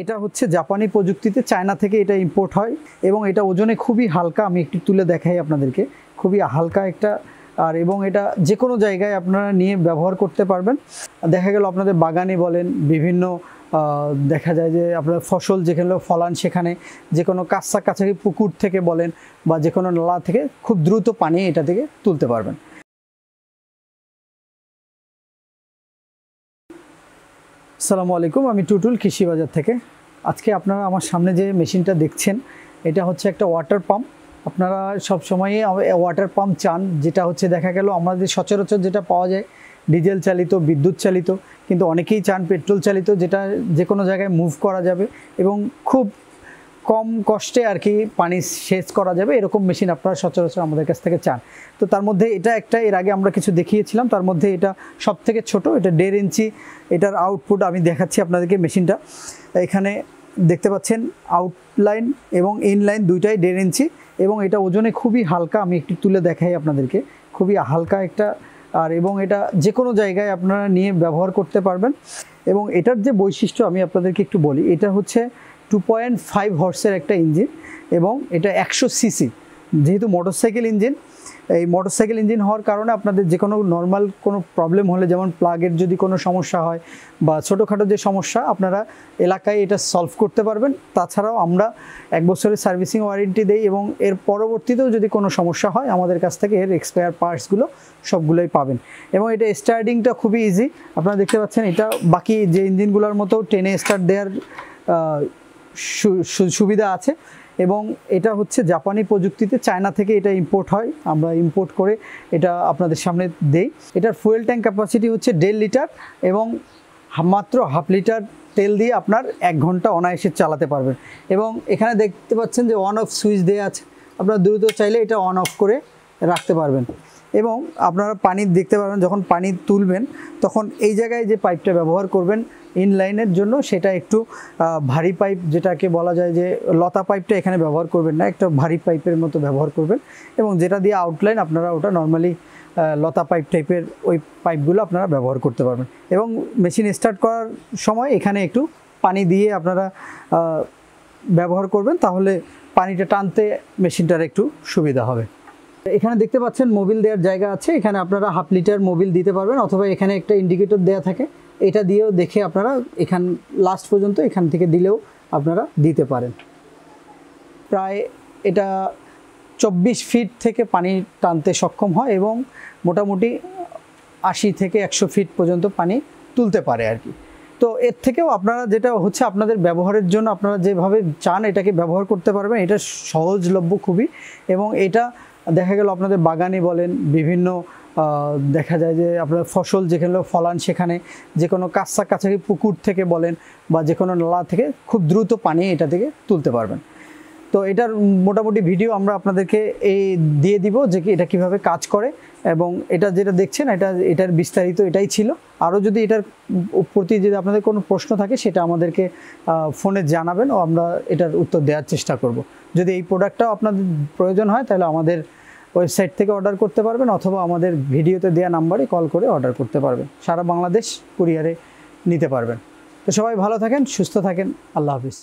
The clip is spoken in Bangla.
এটা হচ্ছে জাপানি প্রযুক্তিতে চায়না থেকে এটা ইম্পোর্ট হয় এবং এটা ওজনে খুবই হালকা, আমি একটু তুলে দেখাই আপনাদেরকে। খুবই হালকা একটা, আর এবং এটা যে কোনো জায়গায় আপনারা নিয়ে ব্যবহার করতে পারবেন। দেখা গেল আপনাদের বাগানে বলেন, বিভিন্ন দেখা যায় যে আপনার ফসল যেখানে ফলান সেখানে যে কোনো কাঁচা কাছাকাছি পুকুর থেকে বলেন বা যে কোনো নালা থেকে খুব দ্রুত পানি এটা থেকে তুলতে পারবেন। আসসালামু আলাইকুম, আমি টুটুল কৃষি বাজার থেকে। আজকে আপনারা আমার সামনে যে মেশিনটা দেখছেন, এটা হচ্ছে একটা ওয়াটার পাম্প আপনারা সব সময়ই ওয়াটার পাম্প চান, যেটা হচ্ছে দেখা গেল আমাদের সচরাচর যেটা পাওয়া যায় ডিজেল চালিত, বিদ্যুৎ চালিত, কিন্তু অনেকেই চান পেট্রোল চালিত, যেটা যে কোনো জায়গায় মুভ করা যাবে এবং খুব কম কষ্টে আর কি পানি সেচ করা যাবে, এরকম মেশিন আপনারা সচরাচর আমাদের কাছ থেকে চান। তো তার মধ্যে এটা একটা, এর আগে আমরা কিছু দেখিয়েছিলাম, তার মধ্যে এটা সব থেকে ছোটো, এটা দেড় ইঞ্চি, এটার আউটপুট আমি দেখাচ্ছি আপনাদেরকে মেশিনটা এখানে দেখতে পাচ্ছেন আউটলাইন এবং ইনলাইন দুইটাই দেড় ইঞ্চি এবং এটা ওজনে খুবই হালকা, আমি একটু তুলে দেখাই আপনাদেরকে, খুবই হালকা একটা, আর এবং এটা যে কোনো জায়গায় আপনারা নিয়ে ব্যবহার করতে পারবেন। এবং এটার যে বৈশিষ্ট্য আমি আপনাদেরকে একটু বলি, এটা হচ্ছে টু পয়েন্ট ফাইভ হর্সের একটা ইঞ্জিন এবং এটা একশো সিসি যেহেতু মোটরসাইকেল ইঞ্জিন এই মোটরসাইকেল ইঞ্জিন হওয়ার কারণে আপনাদের যে কোনো নর্মাল কোনো প্রবলেম হলে, যেমন প্লাগের যদি কোনো সমস্যা হয় বা ছোটোখাটো যে সমস্যা, আপনারা এলাকায় এটা সলভ করতে পারবেন। তাছাড়াও আমরা এক বছরের সার্ভিসিং ওয়ারেন্টি দেই এবং এর পরবর্তীতেও যদি কোনো সমস্যা হয়, আমাদের কাছ থেকে এর এক্সপায়ার পার্টসগুলো সবগুলোই পাবেন। এবং এটা স্টার্টিংটা খুবই ইজি আপনারা দেখতে পাচ্ছেন এটা বাকি যে ইঞ্জিনগুলোর মতো টেনে স্টার্ট দেওয়ার সুবিধা আছে এবং এটা হচ্ছে জাপানি প্রযুক্তিতে চায়না থেকে এটা ইম্পোর্ট হয়। আমরা ইম্পোর্ট করে এটা আপনাদের সামনে দেই। এটার ফুয়েল ট্যাঙ্ক ক্যাপাসিটি হচ্ছে দেড় লিটার এবং মাত্র হাফ লিটার তেল দিয়ে আপনার এক ঘণ্টা অনায়াসে চালাতে পারবেন। এবং এখানে দেখতে পাচ্ছেন যে অন অফ সুইচ দেওয়া আছে। আপনার দ্রুত চাইলে এটা অন অফ করে রাখতে পারবেন। এবং আপনারা পানি দেখতে পারবেন, যখন পানি তুলবেন, তখন এই জায়গায় যে পাইপটা ব্যবহার করবেন ইনলাইনের জন্য, সেটা একটু ভারী পাইপ যেটাকে বলা যায় যে লতা পাইপটা এখানে ব্যবহার করবেন না, একটা ভারী পাইপের মতো ব্যবহার করবেন এবং যেটা দিয়ে আউটলাইন আপনারা ওটা নর্মালি লতা পাইপ টাইপের ওই পাইপগুলো আপনারা ব্যবহার করতে পারবেন। এবং মেশিন স্টার্ট করার সময় এখানে একটু পানি দিয়ে আপনারা ব্যবহার করবেন, তাহলে পানিটা টানতে মেশিনটার একটু সুবিধা হবে। এখানে দেখতে পাচ্ছেন মোবিল দেওয়ার জায়গা আছে। এখানে আপনারা হাফ লিটার মোবিল দিতে পারবেন অথবা এখানে একটা ইন্ডিকেটর দেওয়া থাকে। এটা দিয়েও দেখে আপনারা এখান লাস্ট পর্যন্ত এখান থেকে দিলেও আপনারা দিতে পারেন। প্রায় এটা চব্বিশ ফিট থেকে পানি টানতে সক্ষম হয় এবং মোটামুটি আশি থেকে একশো ফিট পর্যন্ত পানি তুলতে পারে আর কি। তো এর থেকেও আপনারা যেটা হচ্ছে আপনাদের ব্যবহারের জন্য আপনারা যেভাবে চান এটাকে ব্যবহার করতে পারবেন, এটা সহজলভ্য খুবই। এবং এটা দেখা গেল আপনাদের বাগানে বলেন, বিভিন্ন দেখা যায় যে আপনার ফসল যেখানে ফলান সেখানে যে কোনো কাঁচা কাছাকাছি পুকুর থেকে বলেন বা যে কোনো নালা থেকে খুব দ্রুত পানি এটা থেকে তুলতে পারবেন। তো এটার মোটামুটি ভিডিও আমরা আপনাদেরকে এই দিয়ে দিব যে এটা কীভাবে কাজ করে এবং এটা যেটা দেখছেন, এটা এটার বিস্তারিত এটাই ছিল। আরও যদি এটার প্রতি যদি আপনাদের কোনো প্রশ্ন থাকে, সেটা আমাদেরকে ফোনে জানাবেন ও আমরা এটার উত্তর দেওয়ার চেষ্টা করব। যদি এই প্রোডাক্টটাও আপনাদের প্রয়োজন হয়, তাহলে আমাদের ওয়েবসাইট থেকে অর্ডার করতে পারবেন অথবা আমাদের ভিডিওতে দেওয়া নাম্বারে কল করে অর্ডার করতে পারবেন। সারা বাংলাদেশ কুরিয়ারে নিতে পারবেন। তো সবাই ভালো থাকেন, সুস্থ থাকেন। আল্লাহ হাফিজ।